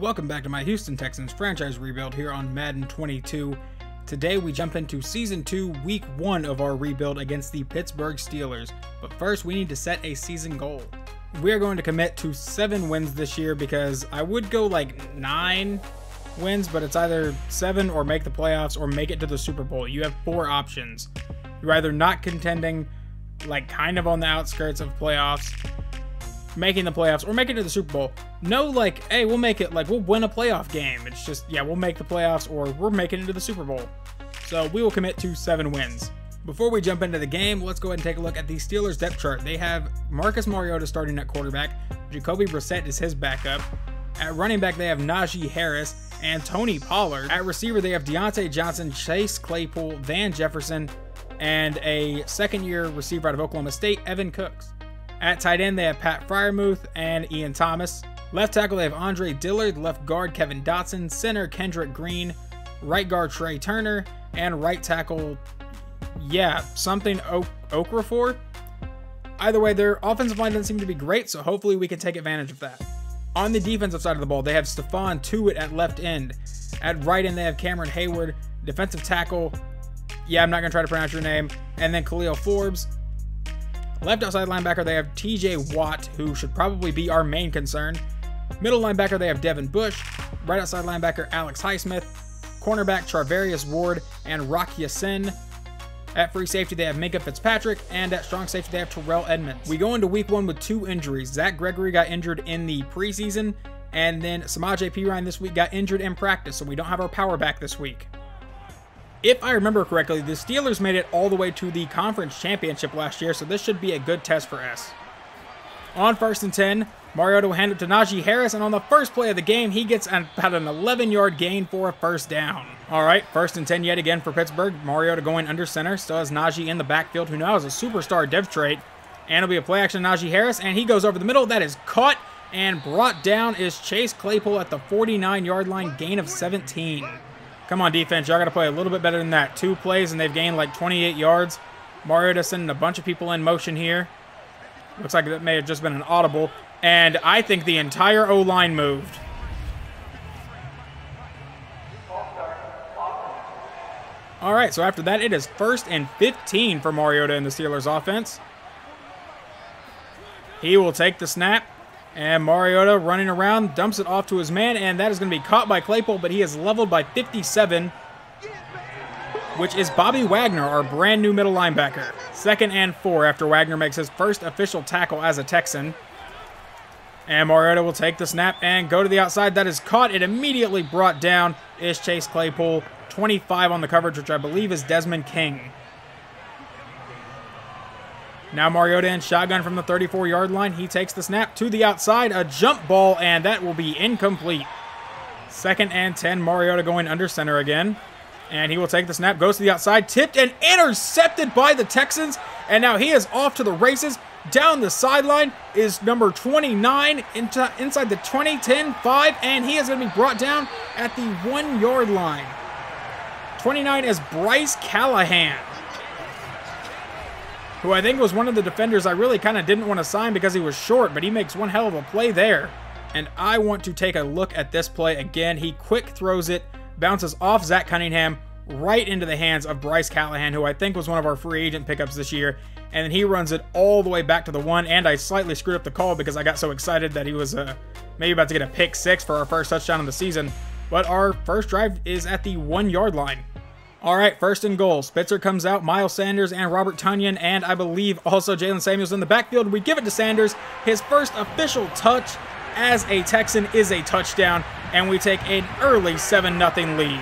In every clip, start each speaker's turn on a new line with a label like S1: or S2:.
S1: Welcome back to my Houston Texans franchise rebuild here on Madden 22. Today we jump into Season 2, Week 1 of our rebuild against the Pittsburgh Steelers. But first we need to set a season goal. We are going to commit to 7 wins this year because I would go like 9 wins, but it's either 7 or make the playoffs or make it to the Super Bowl. You have 4 options. You're either not contending, like kind of on the outskirts of playoffs, making the playoffs or making it to the Super Bowl. No, like, hey, we'll make it, like, we'll win a playoff game. It's just, yeah, we'll make the playoffs or we're making it to the Super Bowl. So we will commit to seven wins. Before we jump into the game, let's go ahead and take a look at the Steelers depth chart. They have Marcus Mariota starting at quarterback. Jacoby Brissett is his backup. At running back, they have Najee Harris and Tony Pollard. At receiver, they have Diontae Johnson, Chase Claypool, Van Jefferson, and a second year receiver out of Oklahoma State, Evan Cooks. At tight end, they have Pat Freiermuth and Ian Thomas. Left tackle, they have Andre Dillard. Left guard, Kevin Dotson. Center, Kendrick Green. Right guard, Trai Turner. And right tackle, yeah, something o- Okorafor. Either way, their offensive line doesn't seem to be great, so hopefully we can take advantage of that. On the defensive side of the ball, they have Stephon Tuitt at left end. At right end, they have Cameron Heyward, Defensive tackle, yeah, I'm not going to try to pronounce your name. And then Khalil Forbes. Left outside linebacker, they have TJ Watt, who should probably be our main concern. Middle linebacker, they have Devin Bush. Right outside linebacker, Alex Highsmith. Cornerback, Charvarius Ward and Rocky Ya-Sin. At free safety, they have Minkah Fitzpatrick, and at strong safety, they have Terrell Edmunds. We go into week one with two injuries. Zach Gregory got injured in the preseason, and then Samaje Perine this week got injured in practice, so we don't have our power back this week. If I remember correctly, the Steelers made it all the way to the conference championship last year, so this should be a good test for us. On first and 10, Mariota will hand it to Najee Harris, and on the first play of the game, he gets about an 11-yard gain for a first down. All right, first and 10 yet again for Pittsburgh. Mariota going under center, still has Najee in the backfield, who now has a superstar dev trait. And it'll be a play action Najee Harris, and he goes over the middle. That is caught and brought down is Chase Claypool at the 49-yard line, gain of 17. Come on, defense. Y'all got to play a little bit better than that. Two plays, and they've gained like 28 yards. Mariota sending a bunch of people in motion here. Looks like that may have just been an audible. And I think the entire O-line moved. All right, so after that, it is first and 15 for Mariota in the Steelers offense. He will take the snap. And Mariota running around, dumps it off to his man, and that is going to be caught by Claypool, but he is leveled by 57, which is Bobby Wagner, our brand new middle linebacker. Second and four after Wagner makes his first official tackle as a Texan. And Mariota will take the snap and go to the outside. That is caught. It immediately brought down is Chase Claypool. 25 on the coverage, which I believe is Desmond King. Now Mariota in shotgun from the 34-yard line. He takes the snap to the outside. A jump ball, and that will be incomplete. Second and 10. Mariota going under center again. And he will take the snap, goes to the outside, tipped and intercepted by the Texans. And now he is off to the races. Down the sideline is number 29 into, inside the 20, 10, 5, and he is going to be brought down at the one yard line. 29 is Bryce Callahan who I think was one of the defenders I really kind of didn't want to sign because he was short, but he makes one hell of a play there. And I want to take a look at this play again. He quick throws it, bounces off Zach Cunningham right into the hands of Bryce Callahan, who I think was one of our free agent pickups this year. And then he runs it all the way back to the one, and I slightly screwed up the call because I got so excited that he was uh, maybe about to get a pick six for our first touchdown of the season. But our first drive is at the one yard line. All right, first and goal. Spitzer comes out, Miles Sanders and Robert Tonyan, and I believe also Jaylen Samuels in the backfield. We give it to Sanders. His first official touch as a Texan is a touchdown, and we take an early 7-0 lead.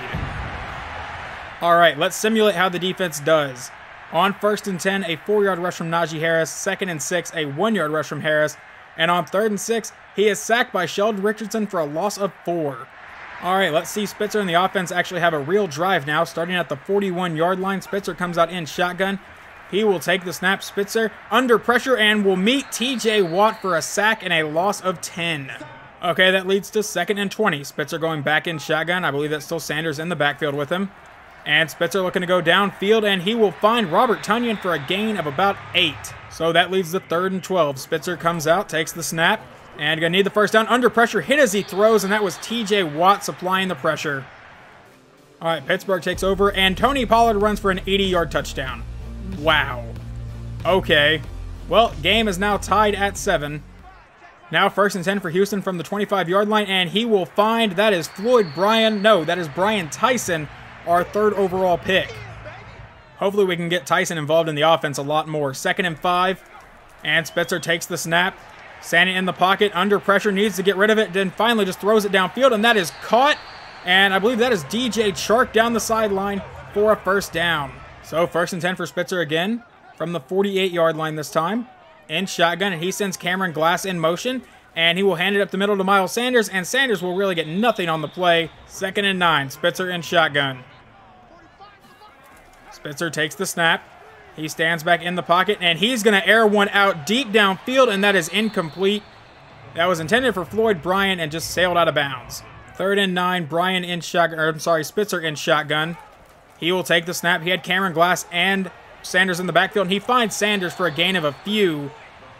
S1: All right, let's simulate how the defense does. On first and 10, a four-yard rush from Najee Harris. Second and six, a one-yard rush from Harris. And on third and six, he is sacked by Sheldon Richardson for a loss of four. All right, let's see Spitzer and the offense actually have a real drive now. Starting at the 41-yard line, Spitzer comes out in shotgun. He will take the snap. Spitzer under pressure and will meet TJ Watt for a sack and a loss of 10. Okay, that leads to second and 20. Spitzer going back in shotgun. I believe that's still Sanders in the backfield with him. And Spitzer looking to go downfield, and he will find Robert Tonyan for a gain of about 8. So that leads to third and 12. Spitzer comes out, takes the snap, And gonna need the first down. Under pressure, hit as he throws, and that was TJ Watt supplying the pressure. All right, Pittsburgh takes over, and Tony Pollard runs for an 80-yard touchdown. Wow. Okay. Well, game is now tied at 7. Now first and 10 for Houston from the 25-yard line, and he will find, that is Floyd Bryan, no, that is Brian Tyson, our third overall pick. Hopefully we can get Tyson involved in the offense a lot more. Second and five, and Spitzer takes the snap. Standing in the pocket, under pressure, needs to get rid of it, then finally just throws it downfield, and that is caught. And I believe that is DJ Chark down the sideline for a first down. So first and 10 for Spitzer again from the 48-yard line this time. In shotgun, and he sends Cameron Glass in motion, and he will hand it up the middle to Miles Sanders, and Sanders will really get nothing on the play. Second and nine, Spitzer in shotgun. Spitzer takes the snap. He stands back in the pocket, and he's going to air one out deep downfield, and that is incomplete. That was intended for Floyd Bryan and just sailed out of bounds. Third and nine, Bryan in shotgun, I'm sorry, Spitzer in shotgun. He will take the snap. He had Cameron Glass and Sanders in the backfield, and he finds Sanders for a gain of a few,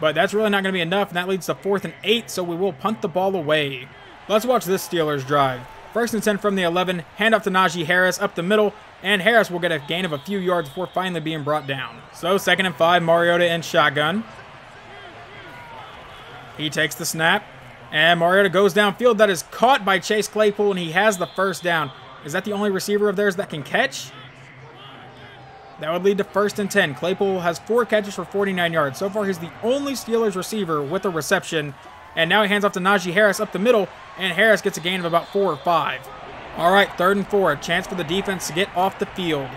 S1: but that's really not going to be enough, and that leads to fourth and eight, so we will punt the ball away. Let's watch this Steelers drive. First and 10 from the 11, hand off to Najee Harris up the middle, and Harris will get a gain of a few yards before finally being brought down. So second and five, Mariota in shotgun. He takes the snap, and Mariota goes downfield. That is caught by Chase Claypool, and he has the first down. Is that the only receiver of theirs that can catch? That would lead to first and 10. Claypool has four catches for 49 yards. So far, he's the only Steelers receiver with a reception. And now he hands off to Najee Harris up the middle, and Harris gets a gain of about four or five. All right, third and four. A chance for the defense to get off the field.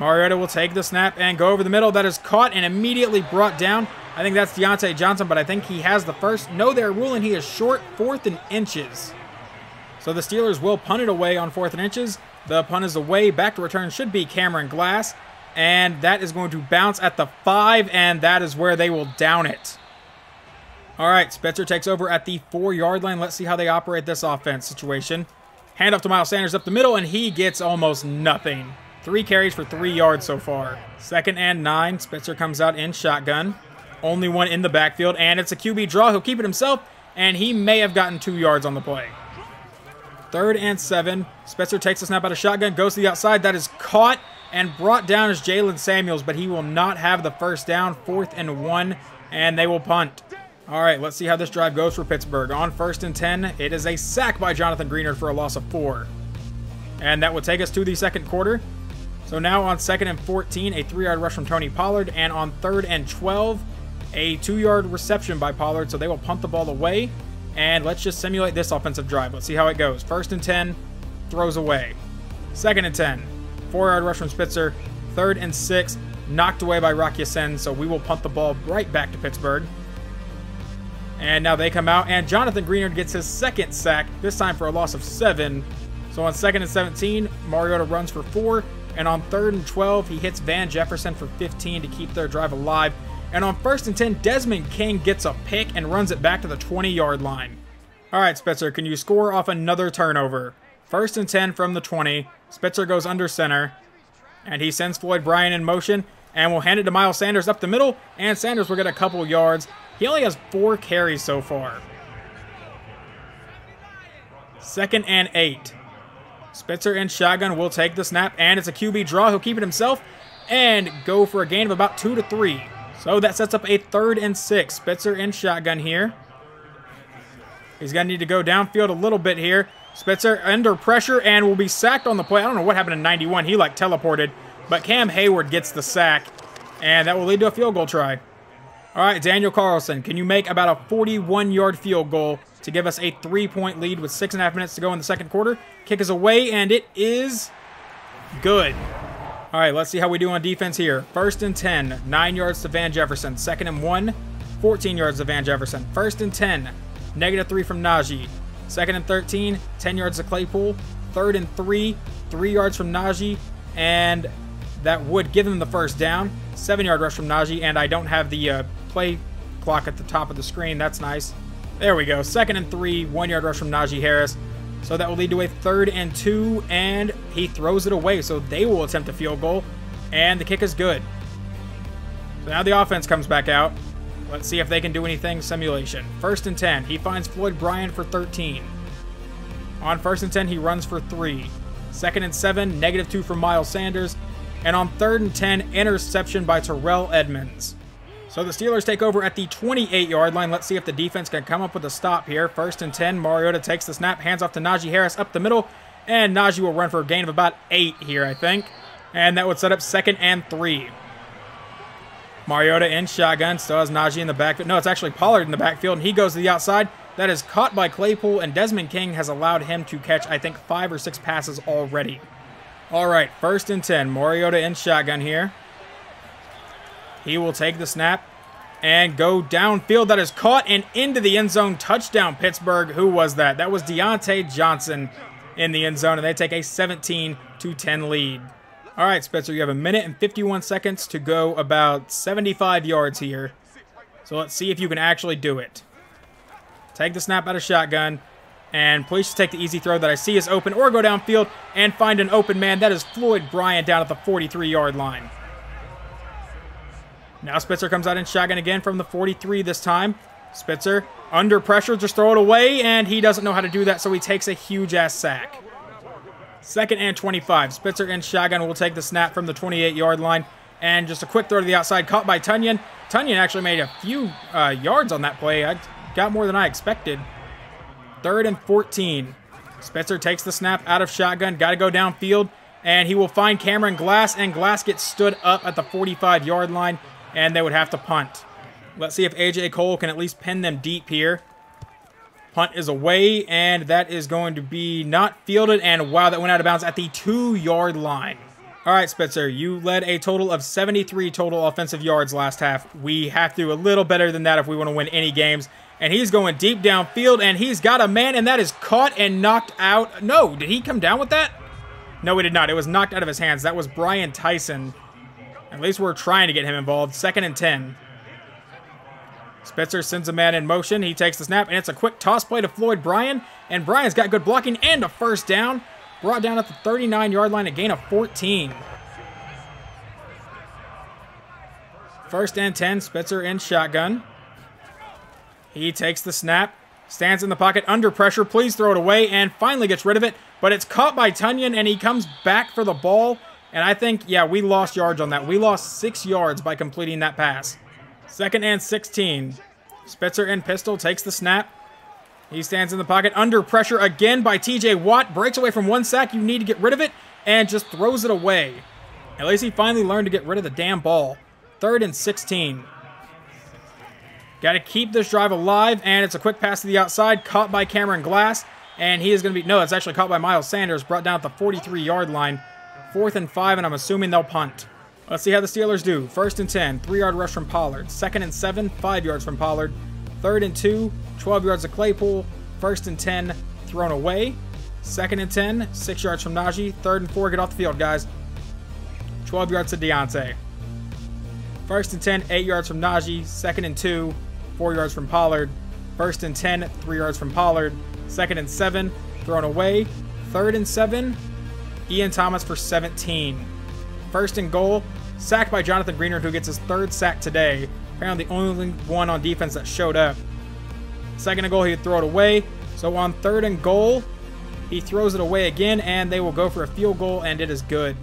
S1: Mariota will take the snap and go over the middle. That is caught and immediately brought down. I think that's Diontae Johnson, but I think he has the first. No, they're ruling he is short, fourth and inches. So the Steelers will punt it away on fourth and inches. The punt is away. Back to return should be Cameron Glass. And that is going to bounce at the five, and that is where they will down it. All right, Spitzer takes over at the four-yard line. Let's see how they operate this offense situation. Hand off to Miles Sanders up the middle, and he gets almost nothing. Three carries for three yards so far. Second and nine. Spitzer comes out in shotgun. Only one in the backfield, and it's a QB draw. He'll keep it himself, and he may have gotten two yards on the play. Third and seven. Spitzer takes the snap out of shotgun, goes to the outside. That is caught and brought down as Jaylen Samuels, but he will not have the first down. Fourth and one, and they will punt. All right, let's see how this drive goes for Pittsburgh. On first and 10, it is a sack by Jonathan Greenard for a loss of four. And that will take us to the second quarter. So now on second and 14, a three-yard rush from Tony Pollard. And on third and 12, a two-yard reception by Pollard. So they will punt the ball away. And let's just simulate this offensive drive. Let's see how it goes. First and 10, throws away. Second and 10, four yard rush from Spitzer. Third and six, knocked away by Rock Ya-Sin. So we will punt the ball right back to Pittsburgh. And now they come out, and Jonathan Greenard gets his second sack, this time for a loss of seven. So on second and 17, Mariota runs for four. And on third and 12, he hits Van Jefferson for 15 to keep their drive alive. And on first and 10, Desmond King gets a pick and runs it back to the 20 yard line. All right, Spitzer, can you score off another turnover? First and 10 from the 20. Spitzer goes under center. And he sends Floyd Bryan in motion and will hand it to Miles Sanders up the middle. And Sanders will get a couple yards. He only has four carries so far. Second and eight. Spitzer and shotgun will take the snap, and it's a QB draw. He'll keep it himself and go for a gain of about two to three. So that sets up a third and six. Spitzer in shotgun here. He's going to need to go downfield a little bit here. Spitzer under pressure and will be sacked on the play. I don't know what happened in 91. He like teleported. But Cam Heyward gets the sack. And that will lead to a field goal try. All right, Daniel Carlson, can you make about a 41-yard field goal to give us a three-point lead with six and a half minutes to go in the second quarter? Kick is away, and it is good. All right, let's see how we do on defense here. First and 10, 9 yards to Van Jefferson. Second and 1, 14 yards to Van Jefferson. First and 10, negative 3 from Najee. Second and 13, 10 yards to Claypool. Third and 3, 3 yards from Najee. And that would give them the first down. 7-yard rush from Najee, and I don't have the uh, play clock at the top of the screen. That's nice. There we go. Second and 3, 1-yard rush from Najee Harris. So that will lead to a third and two, and he throws it away. So they will attempt a field goal, and the kick is good. So now the offense comes back out. Let's see if they can do anything. Simulation. First and 10. He finds Floyd Bryan for 13. On first and 10, he runs for 3. Second and 7, negative 2 from Miles Sanders. And on third and 10, interception by Terrell Edmunds. So the Steelers take over at the 28-yard line. Let's see if the defense can come up with a stop here. First and 10, Mariota takes the snap, hands off to Najee Harris up the middle, and Najee will run for a gain of about 8 here, I think. And that would set up second and 3. Mariota in shotgun, still has Najee in the backfield. No, it's actually Pollard in the backfield, and he goes to the outside. That is caught by Claypool, and Desmond King has allowed him to catch, I think, five or six passes already. All right, first and 10. Mariota in shotgun here. He will take the snap and go downfield. That is caught and into the end zone. Touchdown, Pittsburgh. Who was that? That was Diontae Johnson in the end zone, and they take a 17 to 10 lead. All right, Spitzer, you have a minute and 51 seconds to go about 75 yards here. So let's see if you can actually do it. Take the snap out of shotgun. And please just take the easy throw that I see is open or go downfield and find an open man. That is Floyd Bryan down at the 43-yard line. Now Spitzer comes out in shotgun again from the 43 this time. Spitzer under pressure, just throw it away, and he doesn't know how to do that, so he takes a huge-ass sack. Second and 25. Spitzer in shotgun will take the snap from the 28-yard line. And just a quick throw to the outside, caught by Tonyan. Tonyan actually made a few uh, yards on that play. I got more than I expected. Third and 14. Spitzer takes the snap out of shotgun, got to go downfield, and he will find Cameron Glass, and Glass gets stood up at the 45-yard line, and they would have to punt. Let's see if A.J. Cole can at least pin them deep here. Punt is away, and that is going to be not fielded, and wow, that went out of bounds at the two-yard line. All right, Spitzer, you led a total of 73 total offensive yards last half. We have to do a little better than that if we want to win any games. And he's going deep downfield, and he's got a man, and that is caught and knocked out. No, did he come down with that? No, he did not. It was knocked out of his hands. That was Brian Tyson. At least we're trying to get him involved. Second and 10. Spitzer sends a man in motion. He takes the snap, and it's a quick toss play to Floyd Bryan. And Bryan's got good blocking and a first down. Brought down at the 39-yard line, a gain of 14. First and 10, Spitzer in shotgun. He takes the snap, stands in the pocket under pressure. Please throw it away and finally gets rid of it. But it's caught by Tonyan and he comes back for the ball. And I think, yeah, we lost yards on that. We lost six yards by completing that pass. Second and 16. Spitzer in pistol takes the snap. He stands in the pocket under pressure again by TJ Watt. Breaks away from one sack. You need to get rid of it and just throws it away. At least he finally learned to get rid of the damn ball. Third and 16. Got to keep this drive alive, and it's a quick pass to the outside, caught by Cameron Glass, and he is going to be, no, it's actually caught by Miles Sanders, brought down at the 43-yard line. Fourth and five, and I'm assuming they'll punt. Let's see how the Steelers do. First and 10, three-yard rush from Pollard. Second and seven, five yards from Pollard. Third and two, 12 yards of Claypool. First and 10, thrown away. Second and 10, six yards from Najee. Third and four, get off the field, guys. 12 yards to Diontae. First and 10, eight yards from Najee. Second and two, four yards from Pollard. First and 10, three yards from Pollard. Second and seven, thrown away. Third and seven, Ian Thomas for 17. First and goal, sacked by Jonathan Greenard, who gets his third sack today. Apparently the only one on defense that showed up. Second and goal, he'd throw it away. So on third and goal, he throws it away again, and they will go for a field goal, and it is good.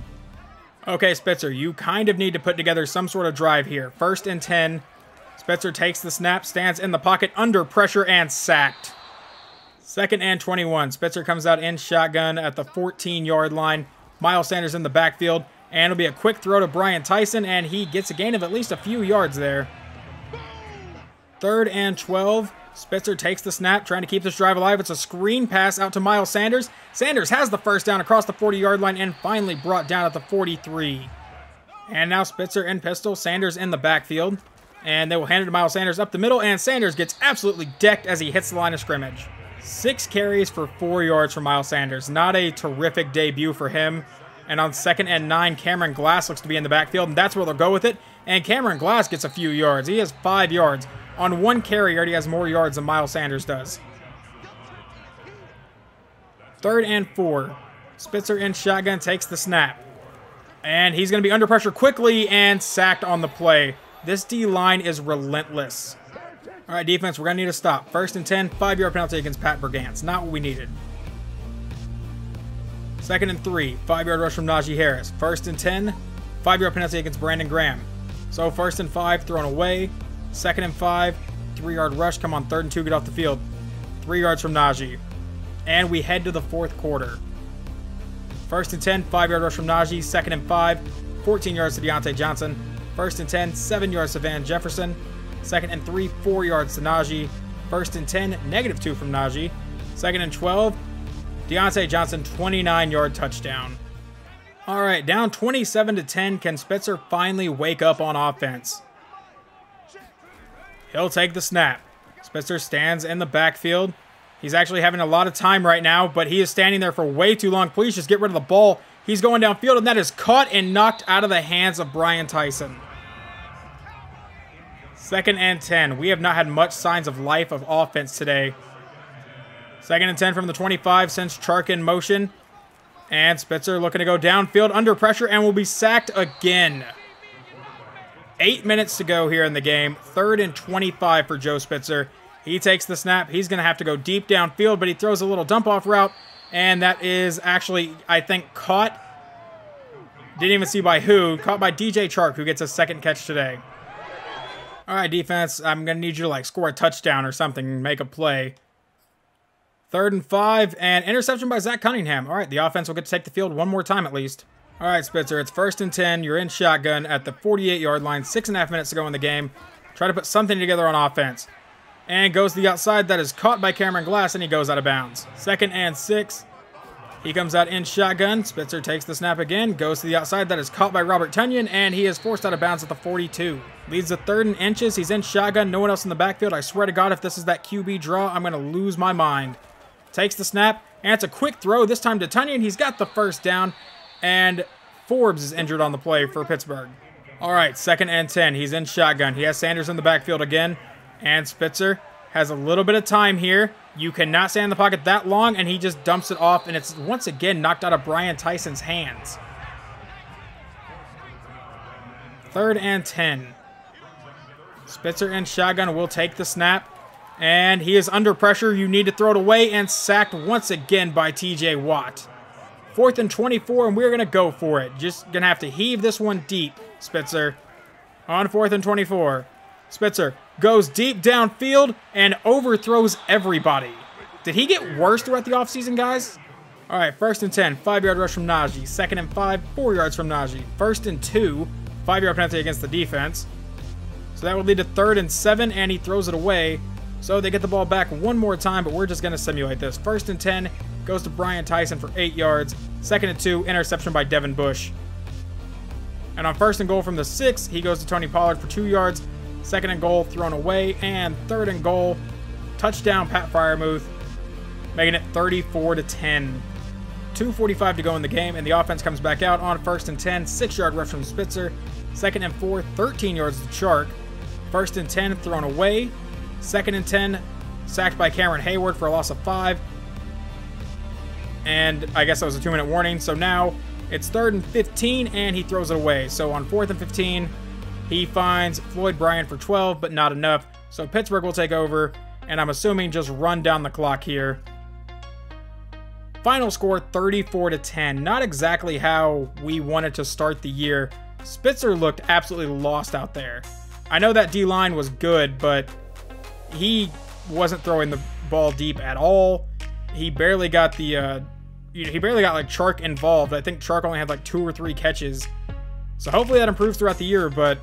S1: Okay, Spitzer, you kind of need to put together some sort of drive here. First and 10, Spitzer takes the snap, stands in the pocket under pressure, and sacked. Second and 21. Spitzer comes out in shotgun at the 14-yard line. Miles Sanders in the backfield. And it'll be a quick throw to Brian Tyson, and he gets a gain of at least a few yards there. Third and 12. Spitzer takes the snap, trying to keep this drive alive. It's a screen pass out to Miles Sanders. Sanders has the first down across the 40-yard line and finally brought down at the 43. And now Spitzer and pistol. Sanders in the backfield. And they will hand it to Miles Sanders up the middle, and Sanders gets absolutely decked as he hits the line of scrimmage. Six carries for four yards for Miles Sanders. Not a terrific debut for him. And on second and nine, Cameron Glass looks to be in the backfield, and that's where they'll go with it. And Cameron Glass gets a few yards. He has five yards. On one carry, already has more yards than Miles Sanders does. Third and four. Spitzer in shotgun takes the snap. And he's going to be under pressure quickly and sacked on the play. This D line is relentless. All right, defense, we're going to need to stop. First and 10, five yard penalty against Pat Bergantz. Not what we needed. Second and three, five yard rush from Najee Harris. First and 10, five yard penalty against Brandon Graham. So first and five, thrown away. Second and five, three yard rush. Come on, third and two, get off the field. Three yards from Najee. And we head to the fourth quarter. First and 10, five yard rush from Najee. Second and five, 14 yards to Diontae Johnson. First and 10, seven yards to Van Jefferson. Second and three, four yards to Najee. First and 10, negative two from Najee. Second and 12, Diontae Johnson, 29 yard touchdown. All right, down 27 to 10. Can Spitzer finally wake up on offense? He'll take the snap. Spitzer stands in the backfield. He's actually having a lot of time right now, but he is standing there for way too long. Please just get rid of the ball. He's going downfield, and that is caught and knocked out of the hands of Brian Tyson. Second and 10. We have not had much signs of life of offense today. Second and 10 from the 25 sends Chark in motion. And Spitzer looking to go downfield under pressure and will be sacked again. Eight minutes to go here in the game. Third and 25 for Joe Spitzer. He takes the snap. He's going to have to go deep downfield, but he throws a little dump off route. And that is actually, I think, caught. Didn't even see by who. Caught by DJ Chark, who gets a second catch today. All right, defense, I'm going to need you to like score a touchdown or something, make a play. Third and five, and interception by Zach Cunningham. All right, the offense will get to take the field one more time at least. All right, Spitzer, it's first and 10. You're in shotgun at the 48-yard line. Six and a half minutes to go in the game. Try to put something together on offense. And goes to the outside. That is caught by Cameron Glass, and he goes out of bounds. Second and six. He comes out in shotgun. Spitzer takes the snap again, goes to the outside. That is caught by Robert Tonyan, and he is forced out of bounds at the 42. Leads the third and inches. He's in shotgun. No one else in the backfield. I swear to God, if this is that QB draw, I'm going to lose my mind. Takes the snap, and it's a quick throw. This time to Tonyan. He's got the first down, and Forbes is injured on the play for Pittsburgh. All right, second and 10. He's in shotgun. He has Sanders in the backfield again, and Spitzer has a little bit of time here. You cannot stay in the pocket that long, and he just dumps it off, and it's once again knocked out of Brian Tyson's hands. Third and 10. Spitzer and Shotgun will take the snap, and he is under pressure. You need to throw it away, and sacked once again by TJ Watt. Fourth and 24, and we're going to go for it. Just going to have to heave this one deep, Spitzer. On fourth and 24. Spitzer goes deep downfield and overthrows everybody. Did he get worse throughout the offseason, guys? All right, first and 10, five-yard rush from Najee. Second and five, four yards from Najee. First and two, five-yard penalty against the defense. So that would lead to third and seven, and he throws it away. So they get the ball back one more time, but we're just going to simulate this. First and 10 goes to Brian Tyson for eight yards. Second and two, interception by Devin Bush. And on first and goal from the six, he goes to Tony Pollard for two yards. Second and goal thrown away. And third and goal, touchdown Pat Freiermuth, making it 34 to 10. 2.45 to go in the game, and the offense comes back out on first and 10. Six yard rush from Spitzer. Second and four, 13 yards to Chark. First and 10 thrown away. Second and 10 sacked by Cameron Heyward for a loss of five. And I guess that was a two minute warning. So now it's third and 15, and he throws it away. So on fourth and 15, he finds Floyd Bryan for 12, but not enough. So Pittsburgh will take over, and I'm assuming just run down the clock here. Final score 34 to 10. Not exactly how we wanted to start the year. Spitzer looked absolutely lost out there. I know that D line was good, but he wasn't throwing the ball deep at all. He barely got the uh, he barely got like Chark involved. I think Chark only had like two or three catches. So hopefully that improves throughout the year, but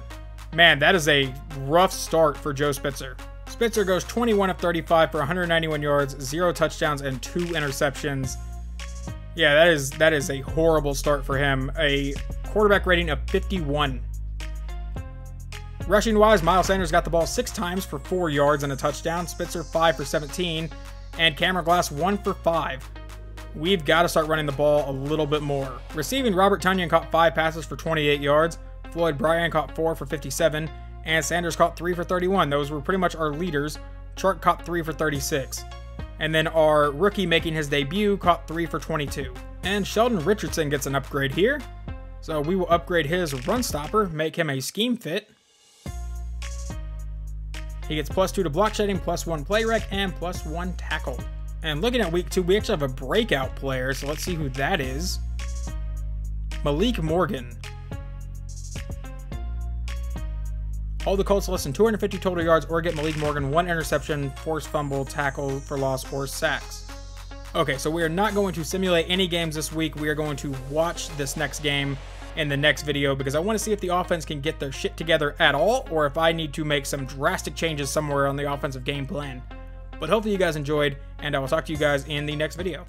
S1: man, that is a rough start for Joe Spitzer. Spitzer goes 21 of 35 for 191 yards, zero touchdowns, and two interceptions. Yeah, that is that is a horrible start for him. A quarterback rating of 51. Rushing wise, Miles Sanders got the ball six times for four yards and a touchdown. Spitzer five for 17, and Cameron Glass one for five we've got to start running the ball a little bit more. Receiving, Robert Tonyan caught five passes for 28 yards, Floyd Bryan caught four for 57, and Sanders caught three for 31. Those were pretty much our leaders. Chark caught three for 36. And then our rookie making his debut caught three for 22. And Sheldon Richardson gets an upgrade here. So we will upgrade his run stopper, make him a scheme fit. He gets plus two to block shedding, plus one play rec, and plus one tackle. And looking at week two, we actually have a breakout player, so let's see who that is. Malik Morgan. All the Colts less than 250 total yards or get Malik Morgan one interception, forced fumble, tackle for loss, or sacks. Okay, so we are not going to simulate any games this week. We are going to watch this next game in the next video because I want to see if the offense can get their shit together at all or if I need to make some drastic changes somewhere on the offensive game plan. But hopefully you guys enjoyed, and I will talk to you guys in the next video.